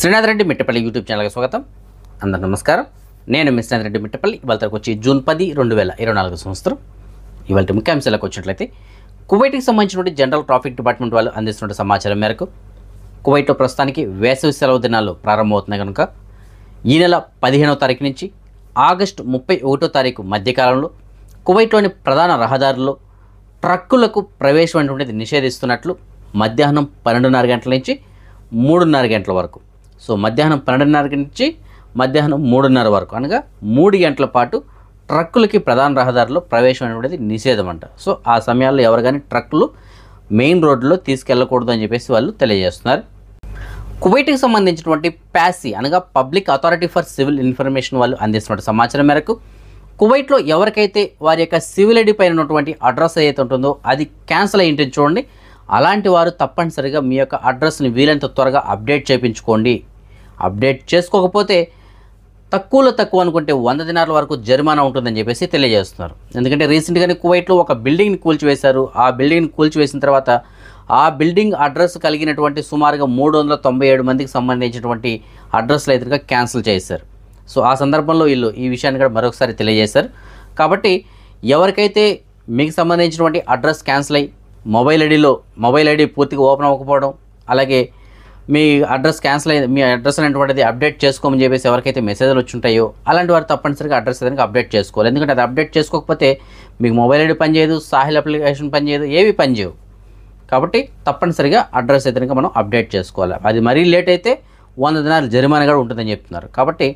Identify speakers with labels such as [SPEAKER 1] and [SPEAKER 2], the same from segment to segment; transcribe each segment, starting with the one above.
[SPEAKER 1] Srinath Reddy Mittapalli YouTube ఛానల్కి స్వాగతం. అందరు నమస్కారం. నేను మీ శ్రీనాథ్ రెడ్డి మిట్టపల్లి. ఇవాళ తరకు వచ్చి జూన్ పది రెండు వేల ఇరవై నాలుగు సంవత్సరం. ఇవాళ ముఖ్యాంశాలకు వచ్చినట్లయితే కువైట్కి సంబంధించినటువంటి జనరల్ ట్రాఫిక్ డిపార్ట్మెంట్ వాళ్ళు అందిస్తున్న సమాచారం మేరకు కువైట్లో ప్రస్తుతానికి వేసవి సెలవు దినాలు ప్రారంభమవుతున్నాయి కనుక ఈ నెల పదిహేనవ తారీఖు నుంచి ఆగస్టు ముప్పై ఒకటో తారీఖు మధ్యకాలంలో కువైట్లోని ప్రధాన రహదారుల్లో ట్రక్కులకు ప్రవేశం అనేటువంటిది నిషేధిస్తున్నట్లు మధ్యాహ్నం పన్నెండున్నర గంటల నుంచి మూడున్నర గంటల వరకు సో మధ్యాహ్నం పన్నెండున్నర నుంచి మధ్యాహ్నం మూడున్నర వరకు అనగా మూడు గంటల పాటు ట్రక్కులకి ప్రధాన రహదారిలో ప్రవేశం అనేటువంటిది నిషేధం అంట. సో ఆ సమయాల్లో ఎవరు కానీ ట్రక్కులు మెయిన్ రోడ్లో తీసుకెళ్ళకూడదు అని చెప్పేసి వాళ్ళు తెలియజేస్తున్నారు. కువైట్కి సంబంధించినటువంటి ప్యాసీ అనగా public authority for civil information వాళ్ళు అందిస్తున్న సమాచారం మేరకు కువైట్లో ఎవరికైతే వారి యొక్క సివిల్ ఐడి పైన ఉన్నటువంటి అడ్రస్ ఏదైతే ఉంటుందో అది క్యాన్సిల్ అయ్యి ఉంటుంది చూడండి. అలాంటి వారు తప్పనిసరిగా మీ యొక్క అడ్రస్ని వీలైనంత త్వరగా అప్డేట్ చేయించుకోండి. అప్డేట్ చేసుకోకపోతే తక్కువలో తక్కువ అనుకుంటే వంద దినాల వరకు జరిమానా ఉంటుందని చెప్పేసి తెలియజేస్తున్నారు. ఎందుకంటే రీసెంట్గానే కువైట్లో ఒక బిల్డింగ్ని కూల్చివేశారు. ఆ బిల్డింగ్ని కూల్చివేసిన తర్వాత ఆ బిల్డింగ్ అడ్రస్ కలిగినటువంటి సుమారుగా మూడు వందల తొంభై ఏడు మందికి సంబంధించినటువంటి అడ్రస్లు ఎదురుగా క్యాన్సిల్ చేశారు. సో ఆ సందర్భంలో వీళ్ళు ఈ విషయాన్ని కూడా మరొకసారి తెలియజేశారు. కాబట్టి ఎవరికైతే మీకు సంబంధించినటువంటి అడ్రస్ క్యాన్సిల్ అయ్యి మొబైల్ ఐడిలో మొబైల్ ఐడి పూర్తిగా ఓపెన్ అవ్వకపోవడం అలాగే మీ అడ్రస్ క్యాన్సిల్ అయ్యి మీ అడ్రస్ అనేటువంటిది అప్డేట్ చేసుకోమని చెప్పేసి ఎవరికైతే మెసేజ్లు వచ్చి ఉంటాయో అలాంటి వారు తప్పనిసరిగా అడ్రస్ ఏదైనా అప్డేట్ చేసుకోవాలి. ఎందుకంటే అది అప్డేట్ చేసుకోకపోతే మీకు మొబైల్ ఐడి పనిచేయదు సాహిల్ అప్లికేషన్ పనిచేయదు ఏవి పనిచేయవు కాబట్టి తప్పనిసరిగా అడ్రస్ అయితే మనం అప్డేట్ చేసుకోవాలి. అది మరీ లేట్ అయితే వంద దినాలు జరిమానా కూడా ఉంటుందని చెప్తున్నారు. కాబట్టి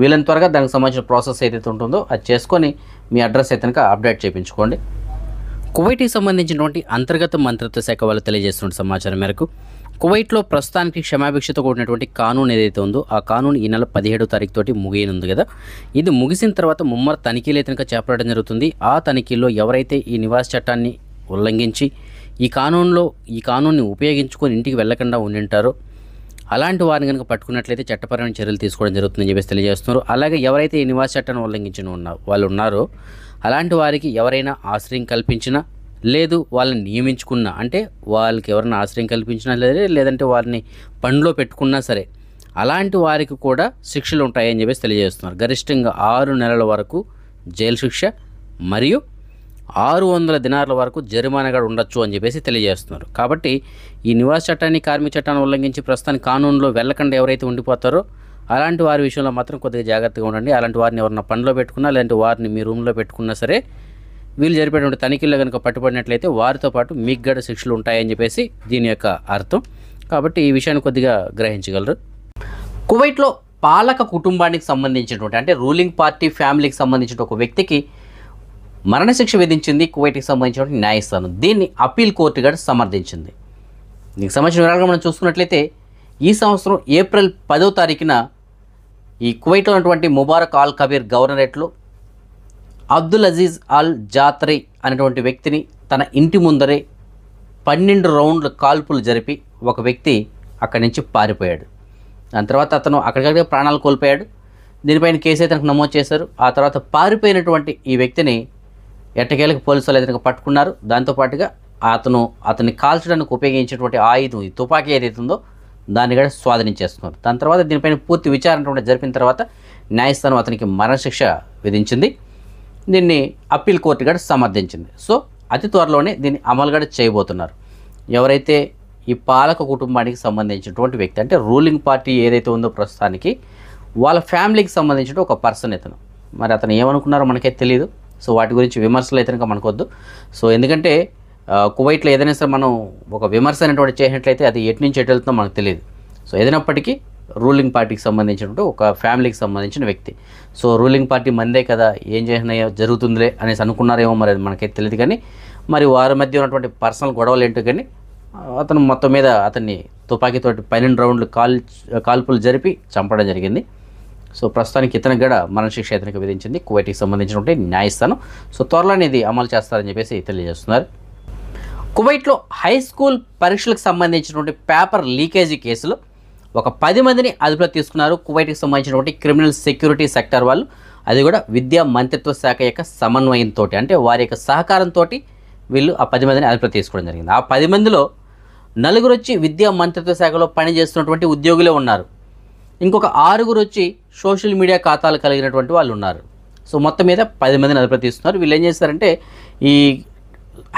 [SPEAKER 1] వీలైన త్వరగా దానికి సంబంధించిన ప్రాసెస్ ఏదైతే ఉంటుందో అది చేసుకొని మీ అడ్రస్ అయితే అప్డేట్ చేయించుకోండి. కువైట్కి సంబంధించినటువంటి అంతర్గత మంత్రిత్వ శాఖ వాళ్ళు తెలియజేస్తున్న సమాచారం మేరకు కువైట్లో ప్రస్తుతానికి క్షమాభిక్షతో కూడినటువంటి కానూన్ ఏదైతే ఉందో ఆ కానూన్ ఈ నెల పదిహేడో తారీఖు తోటి ముగియనుంది కదా. ఇది ముగిసిన తర్వాత ముమ్మర తనిఖీలు అయితే కనుక చేపట్టడం జరుగుతుంది. ఆ తనిఖీల్లో ఎవరైతే ఈ నివాస చట్టాన్ని ఉల్లంఘించి ఈ కానూన్లో ఈ కానూన్ని ఉపయోగించుకొని ఇంటికి వెళ్ళకుండా ఉండింటారో అలాంటి వారిని కనుక పట్టుకున్నట్లయితే చట్టపరమైన చర్యలు తీసుకోవడం జరుగుతుందని చెప్పేసి తెలియజేస్తున్నారు. అలాగే ఎవరైతే ఈ నివాస చట్టాన్ని ఉల్లంఘించిన ఉన్న వాళ్ళు ఉన్నారో అలాంటి వారికి ఎవరైనా ఆశ్రయం కల్పించినా లేదు వాళ్ళని నియమించుకున్నా అంటే వాళ్ళకి ఎవరైనా ఆశ్రయం కల్పించినా లేదా లేదంటే వారిని పనిలో పెట్టుకున్నా సరే అలాంటి వారికి కూడా శిక్షలు ఉంటాయని చెప్పేసి తెలియజేస్తున్నారు. గరిష్టంగా ఆరు నెలల వరకు జైలు శిక్ష మరియు ఆరు వందల దినాల వరకు జరిమానా కూడా ఉండొచ్చు అని చెప్పేసి తెలియజేస్తున్నారు. కాబట్టి ఈ నివాస చట్టాన్ని కార్మిక చట్టాన్ని ఉల్లంఘించి ప్రస్తుతాన్ని కానూన్లో వెళ్ళకుండా ఎవరైతే ఉండిపోతారో అలాంటి వారి విషయంలో మాత్రం కొద్దిగా జాగ్రత్తగా ఉండండి. అలాంటి వారిని ఎవరన్నా పనిలో పెట్టుకున్నా లేదంటే వారిని మీ రూమ్లో పెట్టుకున్నా సరే వీళ్ళు జరిపేటువంటి తనిఖీల్లో కనుక పట్టుబడినట్లయితే వారితో పాటు మీకు గడ శిక్షలు ఉంటాయని చెప్పేసి దీని యొక్క అర్థం. కాబట్టి ఈ విషయాన్ని కొద్దిగా గ్రహించగలరు. కువైట్లో పాలక కుటుంబానికి సంబంధించినటువంటి అంటే రూలింగ్ పార్టీ ఫ్యామిలీకి సంబంధించిన ఒక వ్యక్తికి మరణశిక్ష విధించింది. కువైట్కి సంబంధించినటువంటి న్యాయస్థానం. దీన్ని అప్పీల్ కోర్టు గడ సమర్థించింది. దీనికి సంబంధించిన వివరాలుగా మనం చూసుకున్నట్లయితే ఈ సంవత్సరం ఏప్రిల్ పదో తారీఖున ఈ కువైట్లో ఉన్నటువంటి ముబారక్ ఆల్ కబీర్ గవర్నరేట్లో అబ్దుల్ అజీజ్ అల్ జాత్రీ అనేటువంటి వ్యక్తిని తన ఇంటి ముందరే పన్నెండు రౌండ్ల కాల్పులు జరిపి ఒక వ్యక్తి అక్కడి నుంచి పారిపోయాడు. దాని తర్వాత అతను అక్కడికక్కడే ప్రాణాలు కోల్పోయాడు. దీనిపైన కేసు అయితే తనకు నమోదు చేశారు. ఆ తర్వాత పారిపోయినటువంటి ఈ వ్యక్తిని ఎట్టకేలకు పోలీసులు అయితే పట్టుకున్నారు. దాంతోపాటుగా అతను అతన్ని కాల్చడానికి ఉపయోగించేటువంటి ఆయుధం ఈ తుపాకీ ఏదైతే ఉందో దాన్ని కూడా స్వాధీనించేస్తున్నారు దాని తర్వాత దీనిపైన పూర్తి విచారణ జరిపిన తర్వాత న్యాయస్థానం అతనికి మరణశిక్ష విధించింది. దీన్ని అప్పీల్ కోర్టు కూడా సమర్థించింది. సో అతి త్వరలోనే దీన్ని అమలు కూడా చేయబోతున్నారు. ఎవరైతే ఈ పాలక కుటుంబానికి సంబంధించినటువంటి వ్యక్తి అంటే రూలింగ్ పార్టీ ఏదైతే ఉందో ప్రస్తుతానికి వాళ్ళ ఫ్యామిలీకి సంబంధించిన ఒక పర్సన్ ఇతను. మరి అతను ఏమనుకున్నారో మనకైతే తెలియదు సో వాటి గురించి విమర్శలు అయితే మనకొద్దు. సో ఎందుకంటే కువైట్లో ఏదైనా సరే మనం ఒక విమర్శ అనేటువంటి చేసినట్లయితే అది ఎటు నుంచి ఎటు వెళ్తుందో మనకు తెలియదు సో ఏదైనప్పటికీ రూలింగ్ పార్టీకి సంబంధించినటువంటి ఒక ఫ్యామిలీకి సంబంధించిన వ్యక్తి. సో రూలింగ్ పార్టీ మందే కదా ఏం చేసినా జరుగుతుందిలే అనేసి అనుకున్నారేమో మరి అది మనకైతే తెలియదు కానీ మరి వారి మధ్య ఉన్నటువంటి పర్సనల్ గొడవలు ఏంటో కానీ అతను మొత్తం మీద అతన్ని తుపాకీతోటి పన్నెండు రౌండ్లు కాల్ కాల్పులు జరిపి చంపడం జరిగింది. సో ప్రస్తుతానికి ఇతనికి కూడా మరణశిక్ష ఇతనికి విధించింది. కువైట్కి సంబంధించినటువంటి న్యాయస్థానం. సో త్వరలోనే ఇది అమలు చేస్తారని చెప్పేసి తెలియజేస్తున్నారు. కువైట్లో హై స్కూల్ పరీక్షలకు సంబంధించినటువంటి పేపర్ లీకేజీ కేసులో ఒక పది మందిని అదుపులో తీసుకున్నారు. కువైట్కి సంబంధించినటువంటి క్రిమినల్ సెక్యూరిటీ సెక్టర్ వాళ్ళు. అది కూడా విద్యా మంత్రిత్వ శాఖ యొక్క సమన్వయంతో అంటే వారి యొక్క సహకారంతో వీళ్ళు ఆ పది మందిని అదుపులో తీసుకోవడం జరిగింది. ఆ పది మందిలో నలుగురు వచ్చి విద్యా మంత్రిత్వ శాఖలో పనిచేస్తున్నటువంటి ఉద్యోగులే ఉన్నారు. ఇంకొక ఆరుగురు వచ్చి సోషల్ మీడియా ఖాతాలు కలిగినటువంటి వాళ్ళు ఉన్నారు. సో మొత్తం మీద పది మందిని అదుపులో తీస్తున్నారు వీళ్ళు ఏం చేస్తారంటే ఈ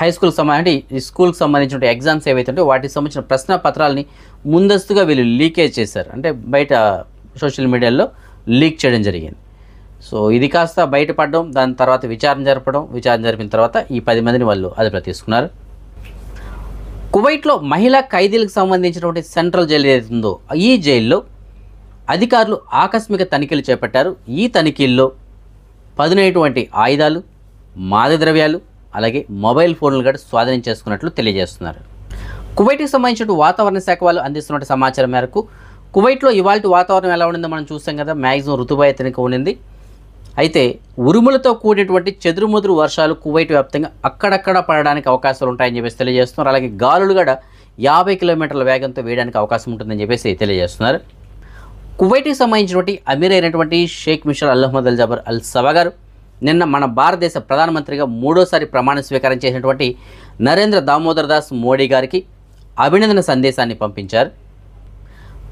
[SPEAKER 1] హై స్కూల్కి సంబంధించి అంటే ఈ స్కూల్కి సంబంధించిన ఎగ్జామ్స్ ఏవైతే ఉంటాయో వాటికి సంబంధించిన ప్రశ్న పత్రాలని ముందస్తుగా వీళ్ళు లీకేజ్ చేశారు. అంటే బయట సోషల్ మీడియాలో లీక్ చేయడం జరిగింది. సో ఇది కాస్త బయటపడడం దాని తర్వాత విచారణ జరపడం విచారణ జరిపిన తర్వాత ఈ పది మందిని వాళ్ళు అదుపులో తీసుకున్నారు. కువైట్లో మహిళా ఖైదీలకు సంబంధించినటువంటి సెంట్రల్ జైలు ఏదైతే ఉందో ఈ జైల్లో అధికారులు ఆకస్మిక తనిఖీలు చేపట్టారు. ఈ తనిఖీల్లో పదునైనటువంటి ఆయుధాలు మాద ద్రవ్యాలు అలాగే మొబైల్ ఫోన్లు కూడా స్వాధీనం చేసుకున్నట్లు తెలియజేస్తున్నారు. కువైట్కి సంబంధించిన వాతావరణ శాఖ వాళ్ళు అందిస్తున్న సమాచారం మేరకు కువైట్లో ఇవాళ వాతావరణం ఎలా ఉండిందో మనం చూసాం కదా. మ్యాక్సిమం ఋతుభాయతనిక ఉండింది. అయితే ఉరుములతో కూడినటువంటి చెదురుముదురు వర్షాలు కువైట్ వ్యాప్తంగా అక్కడక్కడ పడడానికి అవకాశాలు ఉంటాయని చెప్పేసి తెలియజేస్తున్నారు. అలాగే గాలులు కూడా యాభై కిలోమీటర్ల వేగంతో వేయడానికి అవకాశం ఉంటుందని చెప్పేసి తెలియజేస్తున్నారు. కువైట్కి సంబంధించినటువంటి అమీర్ అయినటువంటి Sheikh Mishal Al Ahmad Al Jaber Al Sabah గారు నిన్న మన భారతదేశ ప్రధానమంత్రిగా మూడోసారి ప్రమాణ స్వీకారం చేసినటువంటి నరేంద్ర దామోదర్ దాస్ మోడీ గారికి అభినందన సందేశాన్ని పంపించారు.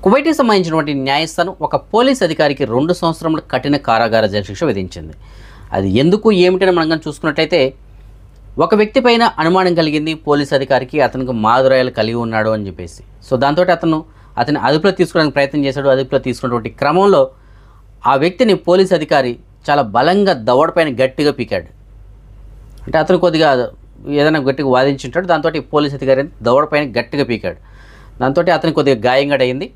[SPEAKER 1] కువైట్కి సంబంధించినటువంటి న్యాయస్థానం ఒక పోలీస్ అధికారికి రెండు సంవత్సరముల కఠిన కారాగార జైలు శిక్ష విధించింది. అది ఎందుకు ఏమిటని మనం కనుక చూసుకున్నట్లయితే ఒక వ్యక్తి పైన అనుమానం కలిగింది పోలీస్ అధికారికి అతనికి మాదురాయాలు కలిగి ఉన్నాడు అని చెప్పేసి. సో దాంతో అతను అతని అదుపులో తీసుకోవడానికి ప్రయత్నం చేశాడు. అదుపులో తీసుకున్నటువంటి క్రమంలో ఆ వ్యక్తిని పోలీస్ అధికారి చాలా బలంగా దవడపైన గట్టిగా పీకాడు. అంటే అతను కొద్దిగా ఏదైనా గట్టిగా వాదించుంటాడు. దాంతో పోలీస్ అధికారి దవడపైన గట్టిగా పీకాడు. దాంతో అతనికి కొద్దిగా గాయంగా అయింది.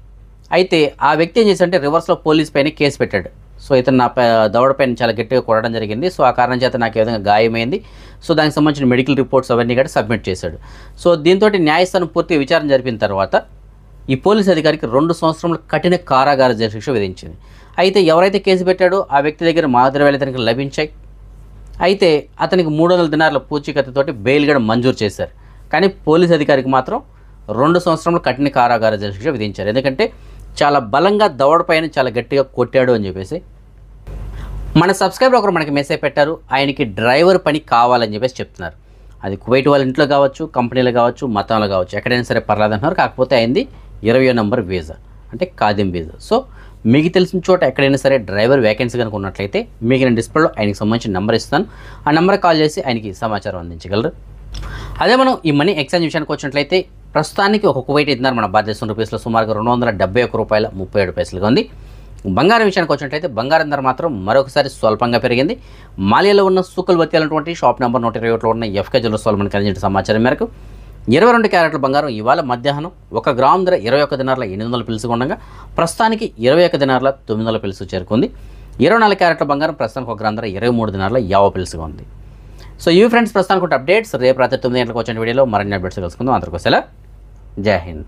[SPEAKER 1] అయితే ఆ వ్యక్తి ఏం చేశాడంటే రివర్స్లో పోలీస్ పైన కేసు పెట్టాడు. సో ఇతను నా పై- దవడపైన చాలా గట్టిగా కొట్టడం జరిగింది. సో ఆ కారణం చేత నాకు ఏ విధంగా గాయమైంది. సో దానికి సంబంధించిన మెడికల్ రిపోర్ట్స్ అవన్నీ కూడా సబ్మిట్ చేశాడు. సో దీంతో న్యాయస్థానం పూర్తిగా విచారణ జరిపిన తర్వాత ఈ పోలీస్ అధికారికి రెండు సంవత్సరముల కఠిన కారాగార శిక్ష విధించింది. అయితే ఎవరైతే కేసు పెట్టాడో ఆ వ్యక్తి దగ్గర మాదిరవేళ తనకి లభించాయి. అయితే అతనికి మూడు వందల దినార్ల పూచీకత్తుతోటి బెయిల్ కూడా మంజూరు చేశారు. కానీ పోలీస్ అధికారికి మాత్రం రెండు సంవత్సరంలో కఠిన కారాగార శిక్ష విధించారు. ఎందుకంటే చాలా బలంగా దవడపైన చాలా గట్టిగా కొట్టాడు అని చెప్పేసి మన సబ్స్క్రైబర్ ఒకరు మనకి మెసేజ్ పెట్టారు. ఆయనకి డ్రైవర్ పని కావాలని చెప్పేసి చెప్తున్నారు. అది కువైట్ వాళ్ళ ఇంట్లో కావచ్చు కంపెనీలో కావచ్చు మతంలో కావచ్చు ఎక్కడైనా సరే పర్లేదు అంటున్నారు. కాకపోతే అయింది ఇరవయో నంబర్ వీసా అంటే కాదిం వీజా సో మీకు తెలిసిన చోట ఎక్కడైనా సరే డ్రైవర్ వేకెన్సీ కనుక ఉన్నట్లయితే మీకు నేను డిస్ప్లేలో ఆయనకి సంబంధించిన నెంబర్ ఇస్తాను. ఆ నెంబర్ కాల్ చేసి ఆయనకి సమాచారం అందించగలరు. అదే మనం ఈ మనీ ఎక్స్చేంజ్ విషయానికి వచ్చినట్లయితే ప్రస్తుతానికి ఒక కువైట్ ఇద్దరు మన భారతదేశం రూపీస్లో సుమారుగా రెండు వందల డెబ్బై ఒక్క రూపాయల ముప్పై ఏడు పైసలుగా ఉంది. బంగారం విషయానికి వచ్చినట్లయితే బంగారం ధర మాత్రం మరొకసారి స్వల్పంగా పెరిగింది. మాలియాలో ఉన్న సూకల్ వత్తి షాప్ నెంబర్ నూట ఇరవై ఒకటిలో ఉన్న ఎఫ్కే జ్యువెలర్స్ వాళ్ళు మనకి అందించిన సమాచారం మేరకు ఇరవై రెండు క్యారెట్ల బంగారం ఇవాళ మధ్యాహ్నం ఒక గ్రామ్ ధర ఇరవై ఒక్క దినార్ల ఎనిమిది వందల పిలుసు ఉండగా ప్రస్తుతానికి ఇరవై ఒక్క దినార్ల తొమ్మిది వందల పిలుసు చేరుకుంది. ఇరవై నాలుగు క్యారెట్ల బంగారం ప్రస్తుతానికి ఒక గ్రామ్ ధర ఇరవై మూడు దినార్ల యావ పిలుసుగా ఉంది. సో ఈ ఫ్రెండ్స్ ప్రస్తుతానికి ఒక అప్డేట్స్. రేపు రాత్రి తొమ్మిది గంటలకు వచ్చిన వీడియోలో మరిన్ని అప్డేట్స్ కలుసుకుందాం అందరికోసం జై హింద్.